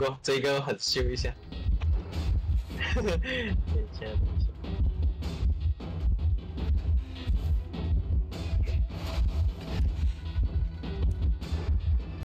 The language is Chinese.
哇，这个很秀一下。